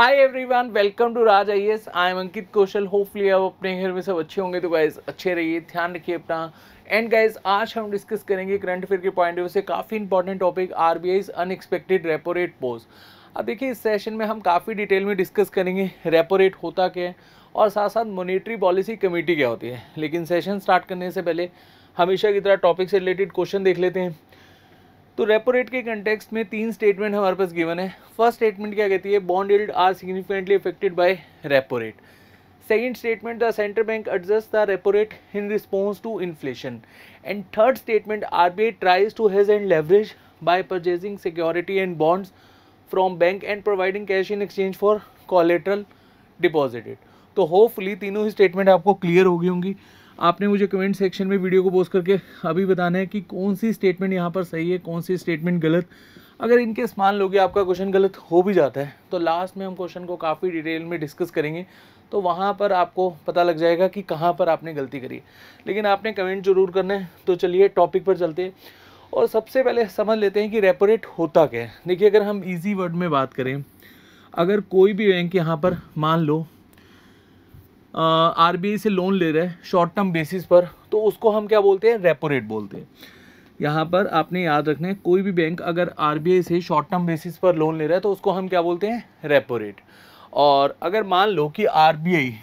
Hi everyone welcome to Raj I S I am Ankit Kaushal hopefully आप अपने घर में सब अच्छे होंगे तो गाइज़ अच्छे रहिए, ध्यान रखिए अपना। एंड गाइज़ आज हम डिस्कस करेंगे करंट अफेयर के पॉइंट ऑफ़ व्यू से काफ़ी important topic R B I unexpected repo rate pause अब देखिए, इस सेशन में हम काफ़ी डिटेल में डिस्कस करेंगे रेपो रेट होता क्या है और साथ साथ मोनिटरी पॉलिसी कमेटी क्या होती है। लेकिन सेशन स्टार्ट करने से पहले हमेशा की तरह टॉपिक से रिलेटेड क्वेश्चन देख लेते हैं। तो रेपो रेट के कंटेक्स्ट में तीन स्टेटमेंट हमारे पास गिवन है। फ़र्स्ट स्टेटमेंट क्या कहती है? Bond yield are significantly affected by repo rate second statement the central bank adjust the repo rate in response to inflation and third statement R B I tries to hedge and leverage by purchasing security and bonds from bank and providing cash in exchange for collateral deposited तो hopefully तीनों ही statement आपको clear होगी होंगी। आपने मुझे comment section में video को पोस्ट करके अभी बताना है कि कौन सी स्टेटमेंट यहाँ पर सही है, कौन सी स्टेटमेंट गलत। अगर इनके मान लोगे आपका क्वेश्चन गलत हो भी जाता है तो लास्ट में हम क्वेश्चन को काफ़ी डिटेल में डिस्कस करेंगे। तो वहाँ पर आपको पता लग जाएगा कि कहाँ पर आपने गलती करी लेकिन आपने कमेंट ज़रूर करना है तो चलिए टॉपिक पर चलते हैं। और सबसे पहले समझ लेते हैं कि रेपोरेट होता क्या है। देखिए, अगर हम ईजी वर्ड में बात करें, अगर कोई भी बैंक यहाँ पर मान लो आरबीआई से लोन ले रहे हैं शॉर्ट टर्म बेसिस पर। तो उसको हम क्या बोलते हैं? रेपो रेट बोलते हैं। यहाँ पर आपने याद रखना है, कोई भी बैंक अगर आरबीआई से शॉर्ट टर्म बेसिस पर लोन ले रहा है तो उसको हम क्या बोलते हैं? रेपो रेट और अगर मान लो कि आरबीआई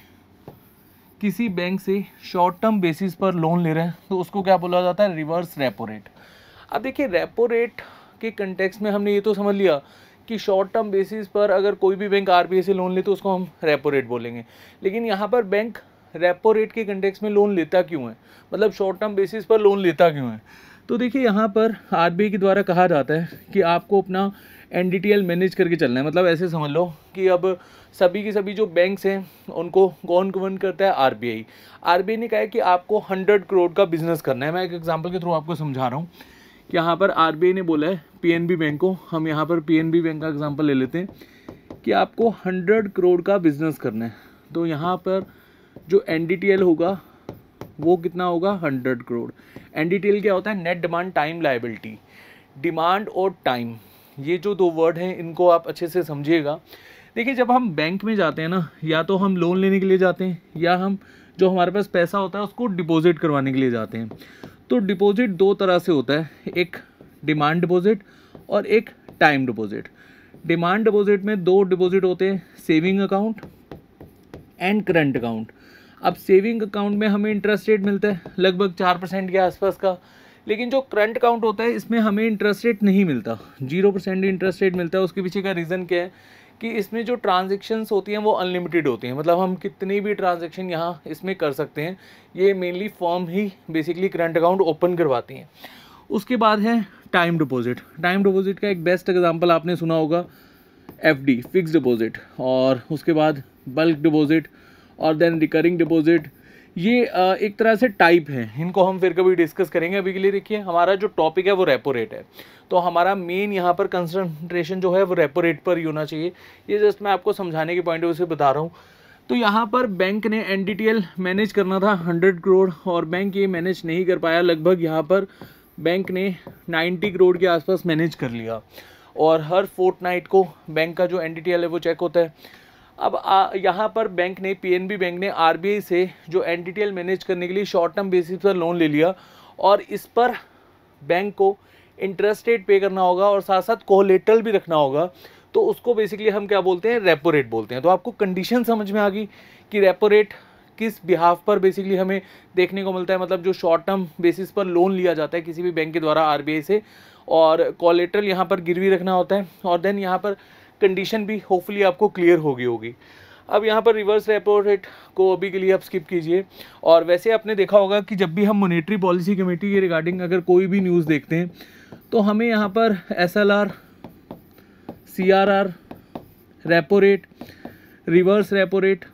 किसी बैंक से शॉर्ट टर्म बेसिस पर लोन ले रहे हैं तो उसको क्या बोला जाता है? रिवर्स रेपो रेट अब देखिए रेपो रेट के कंटेक्स में हमने ये तो समझ लिया कि शॉर्ट टर्म बेसिस पर अगर कोई भी बैंक आरबीआई से लोन ले तो उसको हम रेपो रेट बोलेंगे। लेकिन यहाँ पर बैंक रेपो रेट के कंटेक्स में लोन लेता क्यों है? मतलब शॉर्ट टर्म बेसिस पर लोन लेता क्यों है? तो देखिए, यहाँ पर आरबीआई के द्वारा कहा जाता है कि आपको अपना एनडीटीएल मैनेज करके चलना है। मतलब ऐसे समझ लो कि अब सभी के सभी जो बैंक्स हैं, उनको कौन गवर्न करता है? आर बी आई ने कहा है कि आपको हंड्रेड करोड़ का बिज़नेस करना है। मैं एक एग्ज़ाम्पल के थ्रू आपको समझा रहा हूँ। यहाँ पर आरबीआई ने बोला है पीएनबी बैंक को। हम यहाँ पर पीएनबी बैंक का एग्जांपल ले लेते हैं कि आपको हंड्रेड करोड़ का बिज़नेस करना है। तो यहाँ पर जो एनडीटीएल होगा, वो कितना होगा? हंड्रेड करोड़ एनडीटीएल क्या होता है? Net demand time liability demand और टाइम ये जो दो वर्ड हैं, इनको आप अच्छे से समझिएगा। देखिए, जब हम बैंक में जाते हैं ना, या तो हम लोन लेने के लिए जाते हैं, या हम जो हमारे पास पैसा होता है, उसको डिपॉजिट करवाने के लिए जाते हैं। तो डिपॉजिट दो तरह से होता है, एक डिमांड डिपॉजिट और एक टाइम डिपॉजिट। डिमांड डिपॉजिट में दो डिपॉजिट होते हैं, saving account and current account. अब सेविंग अकाउंट में हमें इंटरेस्ट रेट मिलता है, लगभग चार परसेंट के आसपास का। लेकिन जो करंट अकाउंट होता है, इसमें हमें इंटरेस्ट रेट नहीं मिलता। ज़ीरो परसेंट इंटरेस्ट रेट मिलता है, उसके पीछे का रीज़न क्या है? कि इसमें जो ट्रांजेक्शन्स होती हैं वो अनलिमिटेड होती हैं। मतलब हम कितनी भी ट्रांजेक्शन यहाँ इसमें कर सकते हैं, ये मेनली फॉर्म ही बेसिकली करंट अकाउंट ओपन करवाती हैं। उसके बाद है टाइम डिपॉजिट टाइम डिपॉजिट का एक बेस्ट एग्जांपल आपने सुना होगा एफ़ डी फिक्स डिपॉजिट और उसके बाद बल्क डिपॉजिट और देन रिकरिंग डिपॉजिट ये एक तरह से टाइप है। इनको हम फिर कभी डिस्कस करेंगे अभी के लिए। देखिए, हमारा जो टॉपिक है वो रेपो रेट है। तो हमारा मेन यहाँ पर कंसनट्रेशन जो है वो रेपो रेट पर ही होना चाहिए। ये जस्ट मैं आपको समझाने के पॉइंट ऑफ़ व्यू से बता रहा हूँ। तो यहाँ पर बैंक ने एनडीटीएल मैनेज करना था हंड्रेड करोड़ और बैंक ये मैनेज नहीं कर पाया। लगभग यहाँ पर बैंक ने 90 करोड़ के आसपास मैनेज कर लिया। और हर फोर्थ नाइट को बैंक का जो एनडीटीएल है वो चेक होता है। अब यहाँ पर बैंक ने पीएनबी बैंक ने आरबीआई से जो एन मैनेज करने के लिए शॉर्ट टर्म बेसिस पर लोन ले लिया और इस पर बैंक को इंटरेस्ट रेट पे करना होगा और साथ साथ कोलेटल भी रखना होगा। तो उसको बेसिकली हम क्या बोलते हैं? रेपो रेट बोलते हैं। तो आपको कंडीशन समझ में आ गई कि रेपो रेट किस बिहाफ पर बेसिकली हमें देखने को मिलता है। मतलब जो शॉर्ट टर्म बेसिस पर लोन लिया जाता है किसी भी बैंक के द्वारा आरबीआई से और कॉलेट्रल यहाँ पर गिरवी रखना होता है। और देन यहाँ पर कंडीशन भी होपफुली आपको क्लियर होगी होगी। अब यहाँ पर रिवर्स रेपो रेट को अभी के लिए आप स्किप कीजिए। और वैसे आपने देखा होगा कि जब भी हम मोनेटरी पॉलिसी कमेटी के रिगार्डिंग अगर कोई भी न्यूज़ देखते हैं तो हमें यहाँ पर S L R C R R repo rate reverse repo rate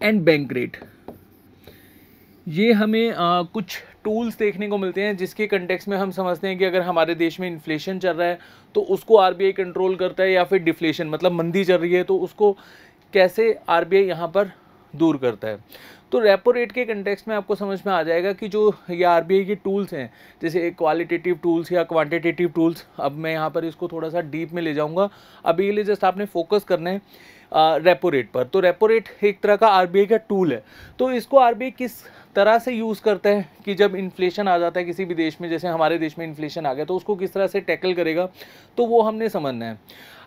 and bank rate ये हमें आ, कुछ टूल्स देखने को मिलते हैं, जिसके कंटेक्स में हम समझते हैं कि अगर हमारे देश में इन्फ्लेशन चल रहा है तो उसको आरबीआई कंट्रोल करता है या फिर डिफ्लेशन मतलब मंदी चल रही है तो उसको कैसे आरबीआई यहाँ पर दूर करता है? तो रेपो रेट के कंटेक्स्ट में आपको समझ में आ जाएगा कि जो ये आरबीआई के टूल्स हैं, जैसे क्वालिटेटिव टूल्स या क्वान्टिटेटिव टूल्स अब मैं यहाँ पर इसको थोड़ा सा डीप में ले जाऊँगा। अभी के लिए जस्ट आपने फोकस करना है रेपो रेट पर। तो रेपो रेट एक तरह का आरबीआई का टूल है। तो इसको आरबीआई किस तरह से यूज़ करते हैं कि जब इन्फ्लेशन आ जाता है किसी भी देश में, जैसे हमारे देश में इन्फ्लेशन आ गया तो उसको किस तरह से टैकल करेगा तो वो हमने समझना है।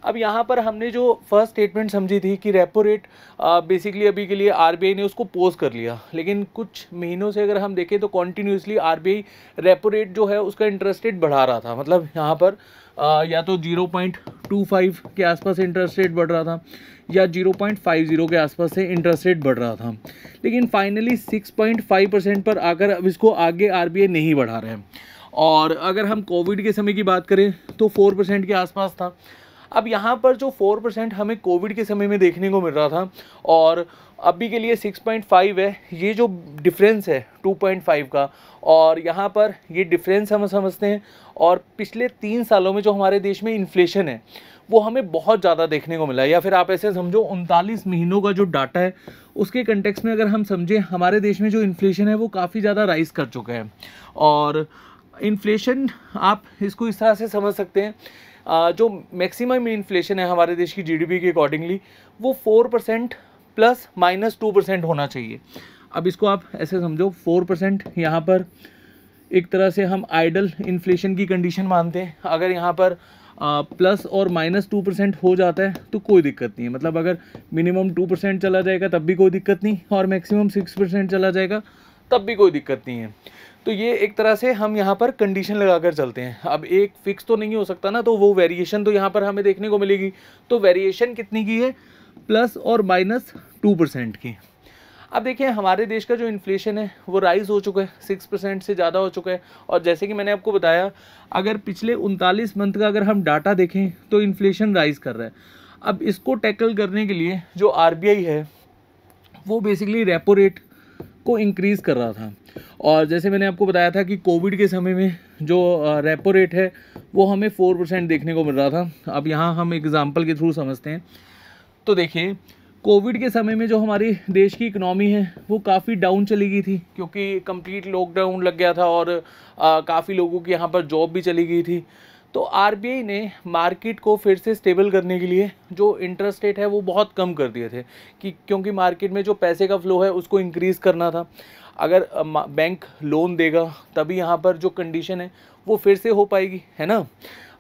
अब यहाँ पर हमने जो फ़र्स्ट स्टेटमेंट समझी थी कि रेपो रेट बेसिकली अभी के लिए आरबीआई ने उसको पोज कर लिया। लेकिन कुछ महीनों से अगर हम देखें तो कॉन्टीन्यूसली आर रेपो रेट जो है उसका इंटरेस्ट रेट बढ़ा रहा था। मतलब यहाँ पर आ, या तो 0.25 के आसपास इंटरेस्ट रेट बढ़ रहा था या 0.50 के आसपास से इंटरेस्ट रेट बढ़ रहा था। लेकिन फाइनली 6.5 परसेंट पर आकर अब इसको आगे आरबीआई नहीं बढ़ा रहे हैं। और अगर हम कोविड के समय की बात करें तो 4 परसेंट के आसपास था। अब यहाँ पर जो फोर परसेंट हमें कोविड के समय में देखने को मिल रहा था, और अभी के लिए सिक्स पॉइंट फाइव है, ये जो डिफरेंस है टू पॉइंट फाइव का, और यहाँ पर ये डिफरेंस हम समझते हैं, और पिछले तीन सालों में जो हमारे देश में इन्फ्लेशन है, वो हमें बहुत ज़्यादा देखने को मिला या फिर आप ऐसे समझो, उनतालीस महीनों का जो डाटा है, उसके कंटेक्स में अगर हम समझें, हमारे देश में जो इन्फ्लेशन है, वो काफ़ी ज़्यादा राइज कर चुका है। और इन्फ्लेशन आप इसको इस तरह से समझ सकते हैं जो मैक्सिमम इन्फ्लेशन है हमारे देश की जीडीपी के अकॉर्डिंगली वो four percent plus minus two percent होना चाहिए। अब इसको आप ऐसे समझो फोर परसेंट यहाँ पर एक तरह से हम आइडल इन्फ्लेशन की कंडीशन मानते हैं। अगर यहाँ पर प्लस और माइनस टू परसेंट हो जाता है तो कोई दिक्कत नहीं है। मतलब अगर मिनिमम टू परसेंट चला जाएगा, तब भी कोई दिक्कत नहीं, और मैक्सिमम सिक्स परसेंट चला जाएगा, तब भी कोई दिक्कत नहीं है। तो ये एक तरह से हम यहाँ पर कंडीशन लगाकर चलते हैं। अब एक फिक्स तो नहीं हो सकता ना तो वो वेरिएशन तो यहाँ पर हमें देखने को मिलेगी। तो वेरिएशन कितनी की है? प्लस और माइनस टू परसेंट की। अब देखिए, हमारे देश का जो इन्फ्लेशन है, वो राइज हो चुका है। सिक्स परसेंट से ज़्यादा हो चुका है। और जैसे कि मैंने आपको बताया, अगर पिछले उनतालीस मंथ का अगर हम डाटा देखें तो इन्फ्लेशन राइज कर रहा है। अब इसको टैकल करने के लिए जो आरबीआई है, वो बेसिकली रेपो रेट को इंक्रीज़ कर रहा था। और जैसे मैंने आपको बताया था कि कोविड के समय में जो रेपो रेट है, वो हमें फोर परसेंट देखने को मिल रहा था। अब यहाँ हम एग्ज़ाम्पल के थ्रू समझते हैं। तो देखिए कोविड के समय में जो हमारी देश की इकनॉमी है, वो काफ़ी डाउन चली गई थी, क्योंकि कंप्लीट लॉकडाउन लग गया था और काफ़ी लोगों की यहाँ पर जॉब भी चली गई थी। तो आरबीआई ने मार्केट को फिर से स्टेबल करने के लिए जो इंटरेस्ट रेट है वो बहुत कम कर दिए थे कि क्योंकि मार्केट में जो पैसे का फ्लो है उसको इंक्रीज़ करना था। अगर बैंक लोन देगा तभी यहाँ पर जो कंडीशन है वो फिर से हो पाएगी है ना?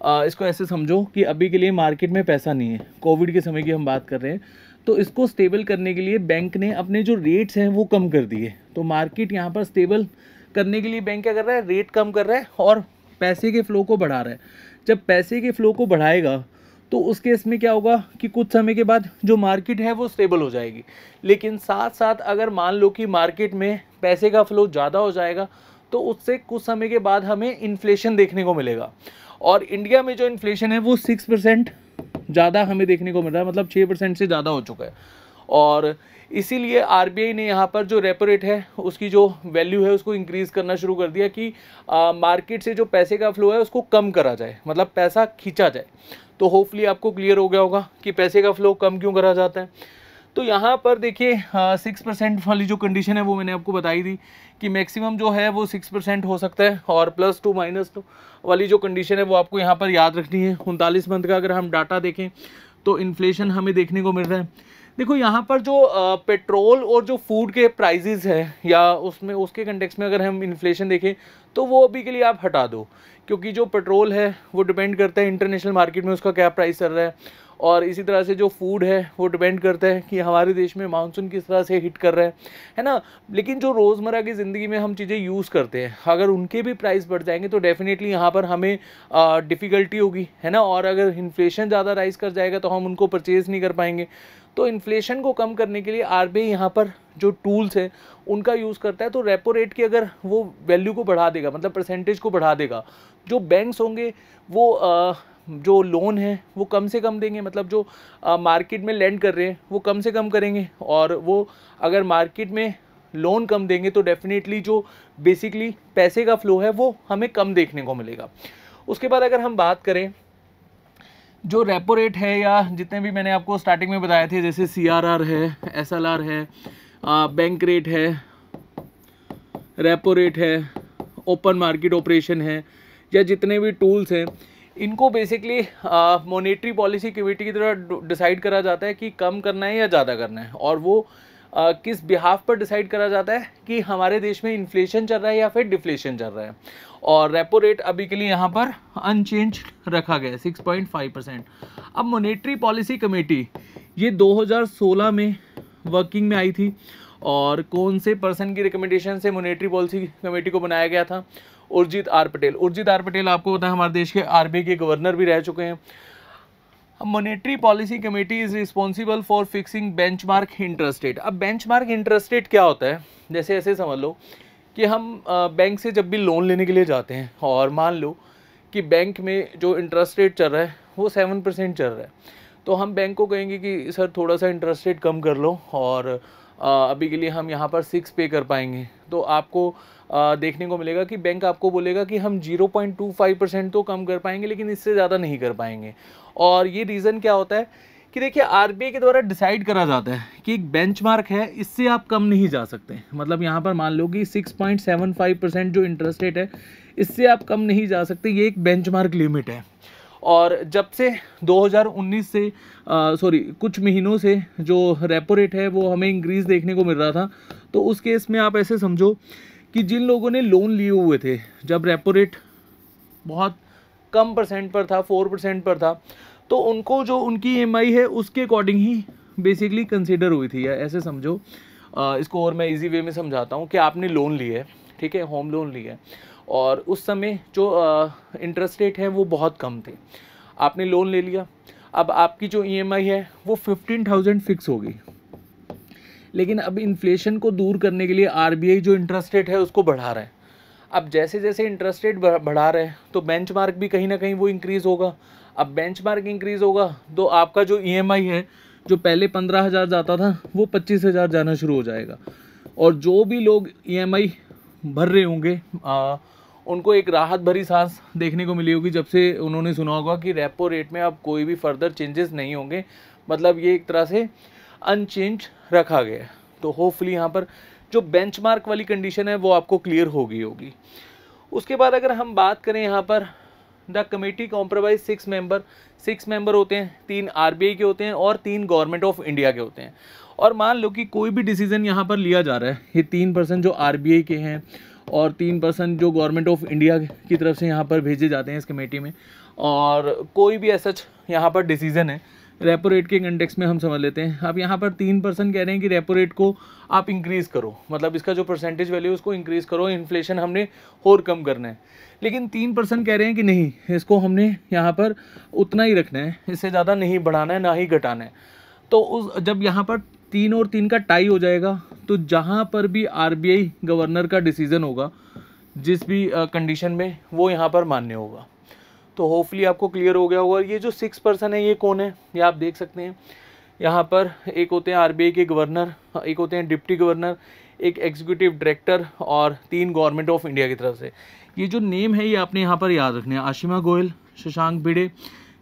आ, इसको ऐसे समझो कि अभी के लिए मार्केट में पैसा नहीं है। कोविड के समय की हम बात कर रहे हैं। तो इसको स्टेबल करने के लिए बैंक ने अपने जो रेट्स हैं वो कम कर दिए। तो मार्केट यहाँ पर स्टेबल करने के लिए बैंक क्या कर रहा है? रेट कम कर रहा है और पैसे के फ़्लो को बढ़ा रहा है। जब पैसे के फ़्लो को बढ़ाएगा तो उस केस में क्या होगा कि कुछ समय के बाद जो मार्केट है वो स्टेबल हो जाएगी। लेकिन साथ साथ अगर मान लो कि मार्केट में पैसे का फ़्लो ज़्यादा हो जाएगा तो उससे कुछ समय के बाद हमें इन्फ्लेशन देखने को मिलेगा। और इंडिया में जो इन्फ्लेशन है वो सिक्स परसेंट ज़्यादा हमें देखने को मिल रहा है मतलब छः परसेंट से ज़्यादा हो चुका है। और इसीलिए आरबीआई ने यहाँ पर जो रेपो रेट है उसकी जो वैल्यू है उसको इंक्रीज़ करना शुरू कर दिया कि आ, मार्केट से जो पैसे का फ्लो है उसको कम करा जाए मतलब पैसा खींचा जाए। तो होपफुली आपको क्लियर हो गया होगा कि पैसे का फ्लो कम क्यों करा जाता है। तो यहाँ पर देखिए सिक्स परसेंट वाली जो कंडीशन है वो मैंने आपको बताई थी कि मैक्सिमम जो है वो सिक्स परसेंट हो सकता है और प्लस टू माइनस टू वाली जो कंडीशन है वो आपको यहाँ पर याद रखनी है। उनतालीस मंथ का अगर हम डाटा देखें तो इन्फ्लेशन हमें देखने को मिल रहा है। देखो, यहाँ पर जो पेट्रोल और जो फ़ूड के प्राइजेज़ है, या उसमें, उसके कंटेक्स में अगर हम इन्फ्लेशन देखें तो वो अभी के लिए आप हटा दो। क्योंकि जो पेट्रोल है, वो डिपेंड करता है इंटरनेशनल मार्केट में उसका क्या प्राइस चल रहा है। और इसी तरह से जो फ़ूड है, वो डिपेंड करता है कि हमारे देश में मानसून किस तरह से हिट कर रहा है। है ना? लेकिन जो रोज़मर्रा की ज़िंदगी में हम चीज़ें यूज़ करते हैं, अगर उनके भी प्राइस बढ़ जाएँगे तो डेफिनेटली यहाँ पर हमें डिफ़िकल्टी होगी। है ना? और अगर इन्फ्लेशन ज़्यादा राइज कर जाएगा तो हम उनको परचेज़ नहीं कर पाएँगे। तो इन्फ्लेशन को कम करने के लिए आर बी यहाँ पर जो टूल्स हैं उनका यूज़ करता है तो रेपो रेट की अगर वो वैल्यू को बढ़ा देगा मतलब परसेंटेज को बढ़ा देगा जो बैंक्स होंगे वो आ, जो लोन है वो कम से कम देंगे मतलब जो आ, मार्केट में लैंड कर रहे हैं वो कम से कम करेंगे और वो अगर मार्केट में लोन कम देंगे तो डेफिनेटली जो बेसिकली पैसे का फ्लो है वो हमें कम देखने को मिलेगा। उसके बाद अगर हम बात करें जो रेपो रेट है या जितने भी मैंने आपको स्टार्टिंग में बताए थे जैसे सीआरआर है एसएलआर है बैंक रेट है रेपो रेट है ओपन मार्केट ऑपरेशन है या जितने भी टूल्स हैं इनको बेसिकली मोनेटरी पॉलिसी कमेटी की तरह डिसाइड करा जाता है कि कम करना है या ज़्यादा करना है। और वो आ, किस बिहाफ पर डिसाइड करा जाता है कि हमारे देश में इन्फ्लेशन चल रहा है या फिर डिफ्लेशन चल रहा है। और रेपो रेट अभी के लिए यहाँ पर अनचेंज रखा गया सिक्स पॉइंट फाइव परसेंट अब मोनेटरी पॉलिसी कमेटी ये 2016 में वर्किंग में आई थी और कौन से पर्सन की रिकमेंडेशन से मोनेटरी पॉलिसी कमेटी को बनाया गया था? उर्जित आर पटेल। उर्जित आर पटेल आपको पता है, हमारे देश के आरबीआई के गवर्नर भी रह चुके हैं। Monetary policy committee is responsible for fixing benchmark interest rate अब बेंचमार्क इंटरेस्ट रेट क्या होता है? जैसे ऐसे समझ लो कि हम बैंक से जब भी लोन लेने के लिए जाते हैं, और मान लो कि बैंक में जो इंटरेस्ट रेट चल रहा है, वो सेवन परसेंट चल रहा है तो हम बैंक को कहेंगे कि, सर थोड़ा सा इंटरेस्ट रेट कम कर लो, और अभी के लिए हम यहाँ पर सिक्स पे कर पाएँगे। तो आपको देखने को मिलेगा कि बैंक आपको बोलेगा कि हम 0.25 परसेंट तो कम कर पाएँगे, लेकिन इससे ज़्यादा नहीं कर पाएँगे। और ये रीज़न क्या होता है? कि देखिए आर के द्वारा डिसाइड करा जाता है कि एक बेंचमार्क है, इससे आप कम नहीं जा सकते। मतलब यहाँ पर मान लो कि 6.75 परसेंट जो इंटरेस्ट रेट है, इससे आप कम नहीं जा सकते, ये एक बेंचमार्क लिमिट है। और जब से 2019 से सॉरी कुछ महीनों से जो रेपो रेट है, वो हमें इंक्रीज़ देखने को मिल रहा था तो उस केस में आप ऐसे समझो कि जिन लोगों ने लोन लिए हुए थे, जब रेपो रेट बहुत कम परसेंट पर था फोर परसेंट पर था तो उनको जो उनकी ईएमआई है, उसके अकॉर्डिंग ही बेसिकली कंसिडर हुई थी या ऐसे समझो। इसको और मैं इजी वे में समझाता हूँ कि आपने लोन लिया है, ठीक है होम लोन लिया है। और उस समय जो इंटरेस्ट रेट है वो बहुत कम थे। आपने लोन ले लिया। अब आपकी जो ईएमआई है, वो फिफ्टीन थाउज़ेंड फिक्स होगी। लेकिन अब इन्फ्लेशन को दूर करने के लिए आरबीआई जो इंटरेस्ट रेट है, उसको बढ़ा रहा है। अब जैसे जैसे इंटरेस्ट रेट बढ़ा रहे हैं तो बेंच भी कहीं ना कहीं वो इंक्रीज़ होगा। अब बेंच इंक्रीज़ होगा तो आपका जो ईएमआई है, जो पहले पंद्रह हज़ार जाता था, वो पच्चीस हज़ार जाना शुरू हो जाएगा। और जो भी लोग ईएमआई भर रहे होंगे उनको एक राहत भरी सांस देखने को मिली होगी, जब से उन्होंने सुना होगा कि रेपो रेट में अब कोई भी फर्दर चेंजेस नहीं होंगे। मतलब ये एक तरह से अनचेंज रखा गया तो होपफुली यहाँ पर जो बेंचमार्क वाली कंडीशन है, वो आपको क्लियर हो गई होगी। उसके बाद अगर हम बात करें यहाँ पर the committee compromise six member six member होते हैं, तीन आरबीआई के होते हैं और तीन गवर्नमेंट ऑफ़ इंडिया के होते हैं। और मान लो कि कोई भी डिसीज़न यहाँ पर लिया जा रहा है, ये तीन पर्सन जो आरबीआई के हैं और तीन पर्सन जो गवर्नमेंट ऑफ़ इंडिया की तरफ़ से यहाँ पर भेजे जाते हैं इस कमेटी में और कोई भी ऐसा यहाँ पर डिसीज़न है रेपो रेट के इंडेक्स में हम समझ लेते हैं। अब यहाँ पर तीन परसेंट कह रहे हैं कि रेपो रेट को आप इंक्रीज़ करो। मतलब इसका जो परसेंटेज वैल्यू उसको इंक्रीज़ करो। इन्फ्लेशन हमने और कम करना है। लेकिन तीन परसेंट कह रहे हैं कि नहीं, इसको हमने यहाँ पर उतना ही रखना है। इससे ज़्यादा नहीं बढ़ाना है, ना ही घटाना है। तो उस, जब यहाँ पर तीन और तीन का टाई हो जाएगा तो जहाँ पर भी आरबीआई गवर्नर का डिसीज़न होगा, जिस भी कंडीशन में, वो यहाँ पर मान्य होगा। तो होपफुली आपको क्लियर हो गया होगा। ये जो सिक्स पर्सन है, ये कौन है? ये आप देख सकते हैं। यहाँ पर एक होते हैं आरबीआई के गवर्नर एक होते हैं डिप्टी गवर्नर एक एग्जीक्यूटिव डायरेक्टर और तीन गवर्नमेंट ऑफ़ इंडिया की तरफ़ से। ये जो नेम है, ये आपने यहाँ पर याद रखने हैं। आशिमा गोयल, शशांक भिड़े,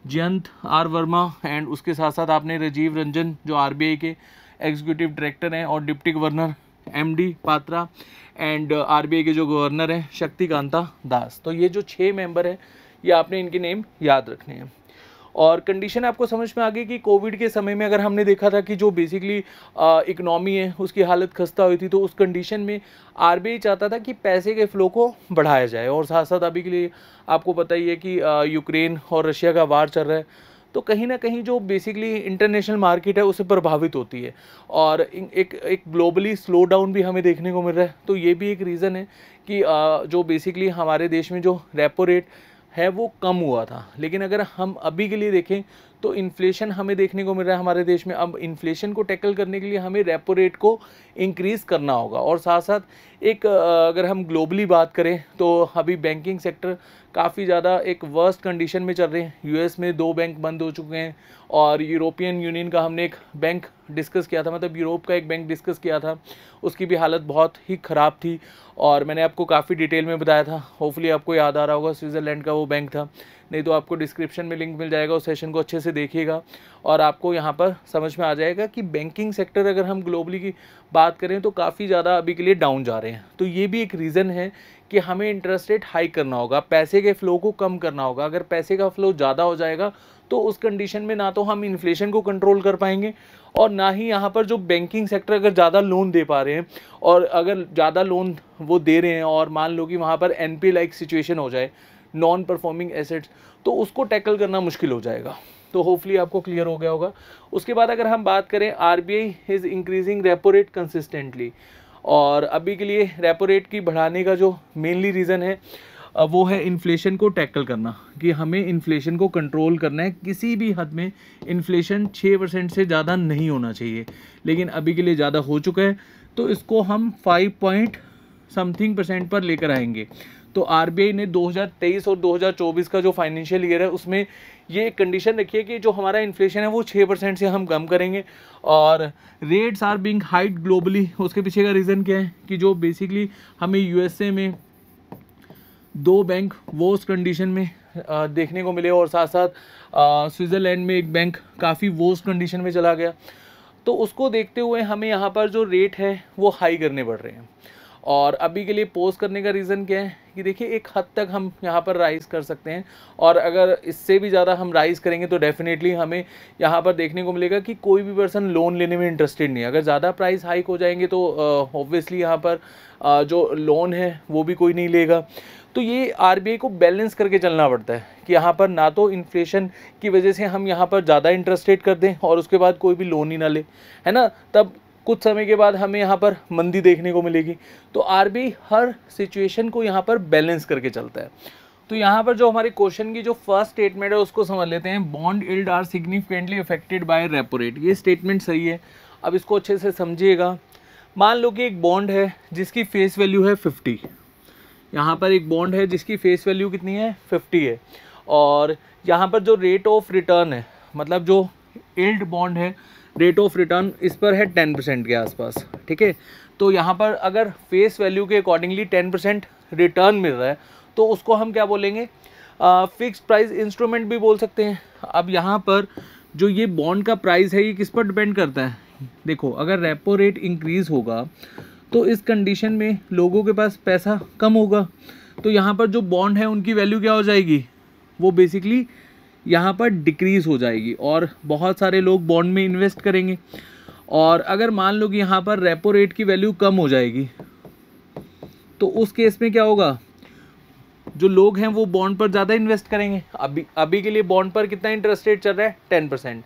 जयंत आर वर्मा एंड उसके साथ साथ आपने राजीव रंजन, जो आरबीआई के एग्जीक्यूटिव डायरेक्टर हैं और deputy governor MD Patra and RBI के जो गवर्नर हैं, शक्तिकांता दास। तो ये जो छः मेंबर हैं ये आपने इनके नेम याद रखने हैं। और कंडीशन आपको समझ में आ गई कि कोविड के समय में अगर हमने देखा था कि जो बेसिकली इकनॉमी है, उसकी हालत खस्ता हुई थी तो उस कंडीशन में आरबीआई चाहता था कि पैसे के फ़्लो को बढ़ाया जाए। और साथ साथ अभी के लिए आपको पता ही है कि यूक्रेन और रशिया का वार चल रहा है। तो कहीं ना कहीं जो बेसिकली इंटरनेशनल मार्केट है, उसे प्रभावित होती है। और एक एक ग्लोबली स्लो डाउन भी हमें देखने को मिल रहा है। तो ये भी एक रीज़न है कि जो बेसिकली हमारे देश में जो रेपो रेट है वो कम हुआ था। लेकिन अगर हम अभी के लिए देखें तो इन्फ्लेशन हमें देखने को मिल रहा है हमारे देश में। अब इन्फ्लेशन को टैकल करने के लिए हमें रेपो रेट को इंक्रीज़ करना होगा। और साथ साथ एक अगर हम ग्लोबली बात करें तो अभी बैंकिंग सेक्टर काफ़ी ज़्यादा एक वर्स्ट कंडीशन में चल रहे हैं। यूएस में दो बैंक बंद हो चुके हैं और यूरोपियन यूनियन का हमने एक बैंक डिस्कस किया था मतलब यूरोप का एक बैंक डिस्कस किया था। उसकी भी हालत बहुत ही ख़राब थी और मैंने आपको काफ़ी डिटेल में बताया था। होपफुली आपको याद आ रहा होगा स्विट्ज़रलैंड का वो बैंक था। नहीं तो आपको डिस्क्रिप्शन में लिंक मिल जाएगा, उस सेशन को अच्छे से देखिएगा और आपको यहाँ पर समझ में आ जाएगा कि बैंकिंग सेक्टर अगर हम ग्लोबली की बात करें तो काफ़ी ज़्यादा अभी के लिए डाउन जा रहे हैं। तो ये भी एक रीज़न है कि हमें इंटरेस्ट रेट हाइक करना होगा, पैसे के फ़्लो को कम करना होगा। अगर पैसे का फ़्लो ज़्यादा हो जाएगा तो उस कंडीशन में ना तो हम इन्फ्लेशन को कंट्रोल कर पाएँगे और ना ही यहाँ पर जो बैंकिंग सेक्टर अगर ज़्यादा लोन दे पा रहे हैं और अगर ज़्यादा लोन वो दे रहे हैं और मान लो कि वहाँ पर एनपी लाइक सिचुएशन हो जाए नॉन परफॉर्मिंग एसेट्स तो उसको टैकल करना मुश्किल हो जाएगा। तो होपफुली आपको क्लियर हो गया होगा। उसके बाद अगर हम बात करें R B I is increasing repo rate consistently और अभी के लिए रेपो रेट की बढ़ाने का जो मेनली रीज़न है वो है इन्फ्लेशन को टैकल करना। कि हमें इन्फ्लेशन को कंट्रोल करना है। किसी भी हद में इन्फ्लेशन छः परसेंट से ज़्यादा नहीं होना चाहिए। लेकिन अभी के लिए ज़्यादा हो चुका है। तो इसको हम फाइव पॉइंट समथिंग परसेंट पर लेकर आएँगे। तो आरबीआई ने 2023 और 2024 का जो फाइनेंशियल ईयर है, उसमें ये कंडीशन रखी है कि जो हमारा इन्फ्लेशन है, वो छः परसेंट से हम कम करेंगे। और rates are being height globally उसके पीछे का रीज़न क्या है कि जो बेसिकली हमें यूएसए में दो बैंक वो उस कंडीशन में देखने को मिले और साथ साथ स्विट्ज़रलैंड में एक बैंक काफ़ी वो कंडीशन में चला गया। तो उसको देखते हुए हमें यहाँ पर जो रेट है, वो हाई करने पड़ रहे हैं। और अभी के लिए पोस्ट करने का रीज़न क्या है? कि देखिए एक हद तक हम यहाँ पर राइज़ कर सकते हैं। और अगर इससे भी ज़्यादा हम राइज़ करेंगे तो डेफिनेटली हमें यहाँ पर देखने को मिलेगा कि कोई भी पर्सन लोन लेने में इंटरेस्टेड नहीं है। अगर ज़्यादा प्राइस हाइक हो जाएँगे तो ऑब्वियसली यहाँ पर uh, जो लोन है वो भी कोई नहीं लेगा। तो ये आरबीआई को बैलेंस करके चलना पड़ता है कि यहाँ पर ना तो इन्फ्लेशन की वजह से हम यहाँ पर ज़्यादा इंटरेस्ट रेट कर दें और उसके बाद कोई भी लोन ही ना ले। है ना? तब कुछ समय के बाद हमें यहाँ पर मंदी देखने को मिलेगी। तो आर हर सिचुएशन को यहाँ पर बैलेंस करके चलता है। तो यहाँ पर जो हमारे क्वेश्चन की जो फ़र्स्ट स्टेटमेंट है, उसको समझ लेते हैं। Bond yield are significantly affected by repo rate ये स्टेटमेंट सही है। अब इसको अच्छे से समझिएगा। मान लो कि एक बॉन्ड है, जिसकी फेस वैल्यू है फिफ्टी। यहाँ पर एक बॉन्ड है, जिसकी फेस वैल्यू कितनी है? फिफ्टी है। और यहाँ पर जो रेट ऑफ़ रिटर्न है मतलब जो इल्ड बॉन्ड है रेट ऑफ़ रिटर्न इस पर है टेन परसेंट के आसपास, ठीक है? तो यहाँ पर अगर फेस वैल्यू के अकॉर्डिंगली टेन परसेंट रिटर्न मिल रहा है तो उसको हम क्या बोलेंगे? फिक्स प्राइस इंस्ट्रूमेंट भी बोल सकते हैं। अब यहाँ पर जो ये बॉन्ड का प्राइस है, ये किस पर डिपेंड करता है? देखो, अगर रेपो रेट इंक्रीज़ होगा तो इस कंडीशन में लोगों के पास पैसा कम होगा। तो यहाँ पर जो बॉन्ड है, उनकी वैल्यू क्या हो जाएगी? वो बेसिकली यहाँ पर डिक्रीज़ हो जाएगी और बहुत सारे लोग बॉन्ड में इन्वेस्ट करेंगे। और अगर मान लो कि यहाँ पर रेपो रेट की वैल्यू कम हो जाएगी तो उस केस में क्या होगा? जो लोग हैं वो बॉन्ड पर ज़्यादा इन्वेस्ट करेंगे। अभी अभी के लिए बॉन्ड पर कितना इंटरेस्ट रेट चल रहा है? टेन परसेंट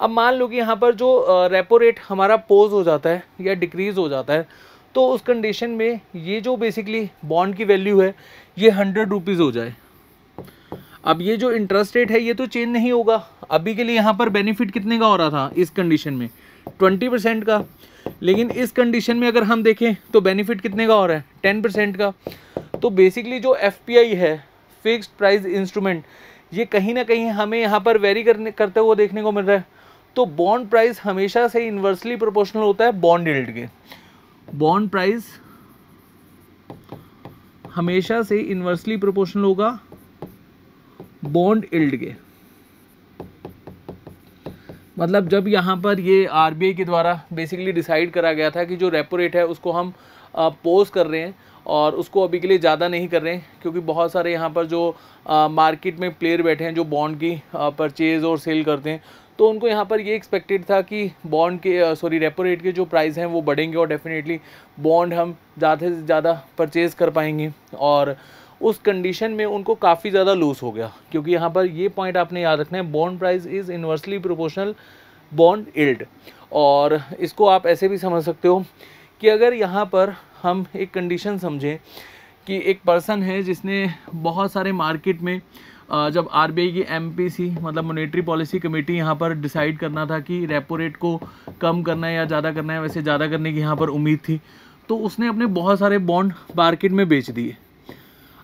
अब मान लो कि यहाँ पर जो रेपो रेट हमारा पोज हो जाता है या डिक्रीज़ हो जाता है तो उस कंडीशन में ये जो बेसिकली बॉन्ड की वैल्यू है, ये हंड्रेड रुपीज़ हो जाए। अब ये जो इंटरेस्ट रेट है, ये तो चेंज नहीं होगा। अभी के लिए यहाँ पर बेनिफिट कितने का हो रहा था इस कंडीशन में? ट्वेंटी परसेंट का। लेकिन इस कंडीशन में अगर हम देखें तो बेनिफिट कितने का हो रहा है? टेन परसेंट का। तो बेसिकली जो एफपीआई है फिक्स्ड प्राइस इंस्ट्रूमेंट ये कहीं ना कहीं हमें यहाँ पर वेरी करने, करते हुए देखने को मिल रहा है। तो बॉन्ड प्राइस हमेशा से इन्वर्सली प्रोपोर्शनल होता है बॉन्ड यील्ड के। बॉन्ड प्राइस हमेशा से इन्वर्सली प्रोपोर्शनल होगा। बॉन्ड इल्ड के। मतलब जब यहाँ पर ये आरबीआई के द्वारा बेसिकली डिसाइड करा गया था कि जो रेपो रेट है उसको हम पोज कर रहे हैं और उसको अभी के लिए ज़्यादा नहीं कर रहे हैं क्योंकि बहुत सारे यहाँ पर जो मार्केट में प्लेयर बैठे हैं जो बॉन्ड की परचेज़ और सेल करते हैं तो उनको यहाँ पर ये एक्सपेक्टेड था कि बॉन्ड के सॉरी रेपो रेट के जो प्राइस हैं वो बढ़ेंगे और डेफिनेटली बॉन्ड हम ज़्यादा से ज़्यादा परचेज़ कर पाएँगे और उस कंडीशन में उनको काफ़ी ज़्यादा लूज़ हो गया। क्योंकि यहाँ पर ये पॉइंट आपने याद रखना है bond price is inversely proportional bond yield और इसको आप ऐसे भी समझ सकते हो कि अगर यहाँ पर हम एक कंडीशन समझें कि एक पर्सन है जिसने बहुत सारे मार्केट में जब आरबीआई की एमपीसी मतलब मोनेटरी पॉलिसी कमेटी यहाँ पर डिसाइड करना था कि रेपो रेट को कम करना है या ज़्यादा करना है, वैसे ज़्यादा करने की यहाँ पर उम्मीद थी तो उसने अपने बहुत सारे बॉन्ड मार्केट में बेच दिए।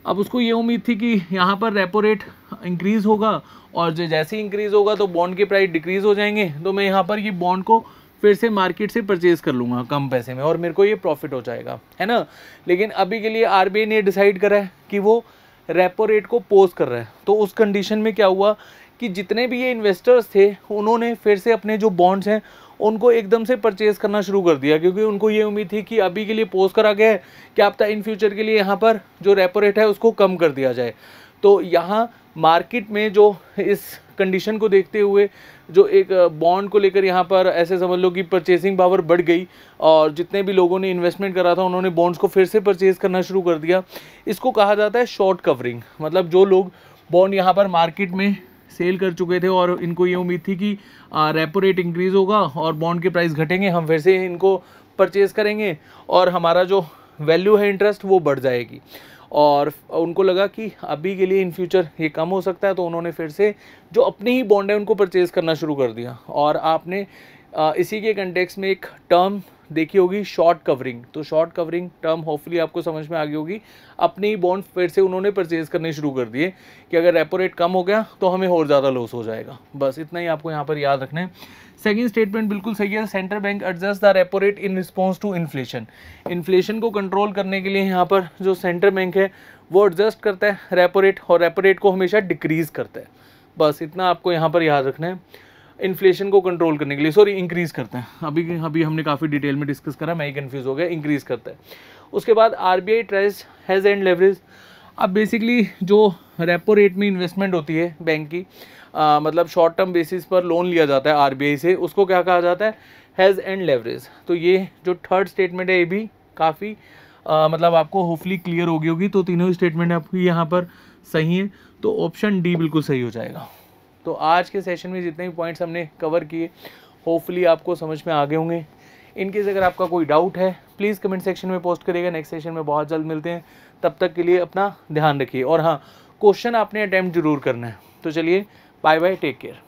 अब उसको ये उम्मीद थी कि यहाँ पर रेपो रेट इंक्रीज़ होगा और जो, जैसे ही इंक्रीज़ होगा तो बॉन्ड के प्राइस डिक्रीज़ हो जाएँगे। तो मैं यहाँ पर ये बॉन्ड को फिर से मार्केट से परचेज़ कर लूँगा कम पैसे में और मेरे को ये प्रॉफिट हो जाएगा, है ना? लेकिन अभी के लिए आरबीआई ने डिसाइड करा है कि वो रेपो रेट को पोज कर रहा है। तो उस कंडीशन में क्या हुआ कि जितने भी ये इन्वेस्टर्स थे, उन्होंने फिर से अपने जो बॉन्ड्स हैं उनको एकदम से परचेज करना शुरू कर दिया, क्योंकि उनको ये उम्मीद थी कि अभी के लिए पोज करा गया है कि आप इन फ्यूचर के लिए यहाँ पर जो रेपो रेट है उसको कम कर दिया जाए। तो यहाँ मार्केट में जो इस कंडीशन को देखते हुए जो एक बॉन्ड को लेकर यहाँ पर ऐसे समझ लो कि परचेसिंग पावर बढ़ गई और जितने भी लोगों ने इन्वेस्टमेंट करा था, उन्होंने बॉन्ड्स को फिर से परचेज करना शुरू कर दिया। इसको कहा जाता है शॉर्ट कवरिंग मतलब जो लोग बॉन्ड यहाँ पर मार्केट में सेल कर चुके थे और इनको ये उम्मीद थी कि रेपो रेट इंक्रीज़ होगा और बॉन्ड के प्राइस घटेंगे, हम फिर से इनको परचेज़ करेंगे और हमारा जो वैल्यू है इंटरेस्ट वो बढ़ जाएगी। और उनको लगा कि अभी के लिए इन फ्यूचर ये कम हो सकता है तो उन्होंने फिर से जो अपने ही बॉन्ड है उनको परचेज़ करना शुरू कर दिया। और आपने इसी के कंटेक्स में एक टर्म देखी होगी शॉर्ट कवरिंग तो शॉर्ट कवरिंग टर्म होपफुली आपको समझ में आ गई होगी। अपने ही बॉन्ड फिर से उन्होंने परचेज़ करने शुरू कर दिए कि अगर रेपो रेट कम हो गया तो हमें और ज़्यादा लॉस हो जाएगा। बस इतना ही आपको यहाँ पर याद रखना है। सेकेंड स्टेटमेंट बिल्कुल सही है। Central bank adjust the repo rate in response to inflation inflation को कंट्रोल करने के लिए यहाँ पर जो सेंट्रल बैंक है, वो एडजस्ट करता है रेपो रेट और रेपो रेट को हमेशा डिक्रीज़ करता है। बस इतना आपको यहाँ पर याद रखना है। इन्फ्लेशन को कंट्रोल करने के लिए। सॉरी इंक्रीज़ करता है। अभी अभी हमने काफ़ी डिटेल में डिस्कस करा मैं ही कन्फ्यूज़ हो गया इंक्रीज़ करता है। उसके बाद R B I trace has and leverage अब बेसिकली जो रेपो रेट में इन्वेस्टमेंट होती है बैंक की आ, मतलब शॉर्ट टर्म बेसिस पर लोन लिया जाता है आरबीआई से उसको क्या कहा जाता है? हैज़ एंड लेवरेज तो ये जो थर्ड स्टेटमेंट है ये भी काफ़ी मतलब आपको होपफुली क्लियर होगी होगी। तो तीनों स्टेटमेंट आपकी यहाँ पर सही है। तो ऑप्शन डी बिल्कुल सही हो जाएगा। तो आज के सेशन में जितने भी पॉइंट्स हमने कवर किए होपफुली आपको समझ में आ गए होंगे इनकेस अगर आपका कोई डाउट है प्लीज़ कमेंट सेक्शन में पोस्ट करिएगा। नेक्स्ट सेशन में बहुत जल्द मिलते हैं। तब तक के लिए अपना ध्यान रखिए। और हाँ क्वेश्चन आपने अटैम्प्ट ज़रूर करना है। तो चलिए बाय बाय टेक केयर